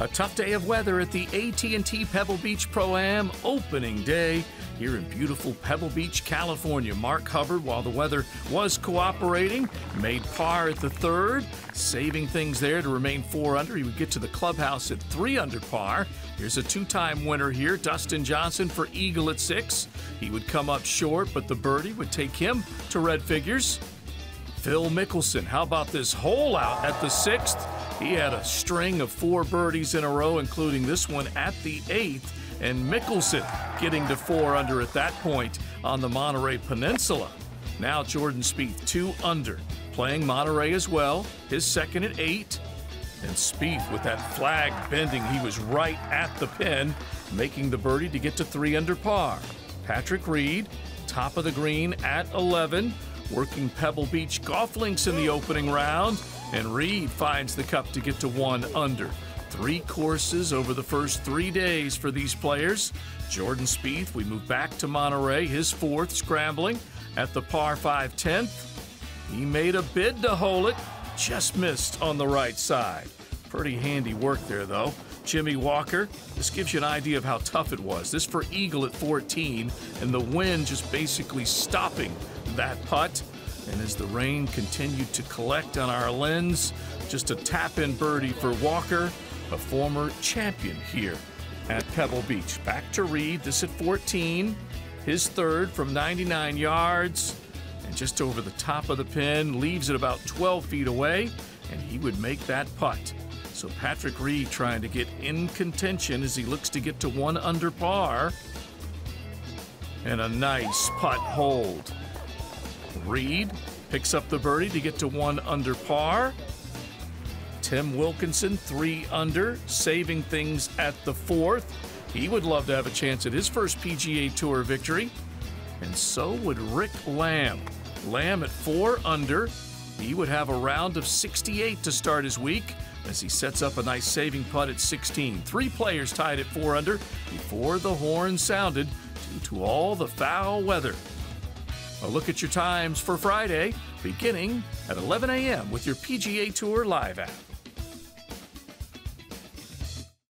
A tough day of weather at the AT&T Pebble Beach Pro-Am opening day here in beautiful Pebble Beach, California. Mark Hubbard, while the weather was cooperating, made par at the third, saving things there to remain four under. He would get to the clubhouse at three under par. Here's a two-time winner here, Dustin Johnson for Eagle at six. He would come up short, but the birdie would take him to red figures. Phil Mickelson, how about this hole out at the sixth? He had a string of four birdies in a row, including this one at the eighth, and Mickelson getting to four under at that point on the Monterey Peninsula. Now Jordan Spieth two under, playing Monterey as well, his second at eight. And Spieth with that flag bending, he was right at the pin, making the birdie to get to three under par. Patrick Reed, top of the green at 11, working Pebble Beach golf links in the opening round and Reed finds the cup to get to one under. Three courses over the first three days for these players. Jordan Spieth, we move back to Monterey, his fourth scrambling at the par 5 10th. He made a bid to hole it, just missed on the right side. Pretty handy work there, though. Jimmy Walker, this gives you an idea of how tough it was. This for Eagle at 14, and the wind just basically stopping that putt. And as the rain continued to collect on our lens, just a tap in birdie for Walker, a former champion here at Pebble Beach. Back to Reed, this at 14, his third from 99 yards, and just over the top of the pin, leaves it about 12 feet away, and he would make that putt. So Patrick Reed trying to get in contention as he looks to get to one under par. And a nice putt holed. Reed picks up the birdie to get to one under par. Tim Wilkinson, three under, saving things at the fourth. He would love to have a chance at his first PGA Tour victory. And so would Rick Lamb. Lamb at four under. He would have a round of 68 to start his week as he sets up a nice saving putt at 16. Three players tied at four under before the horn sounded due to all the foul weather. A look at your times for Friday, beginning at 11 a.m. with your PGA Tour Live app.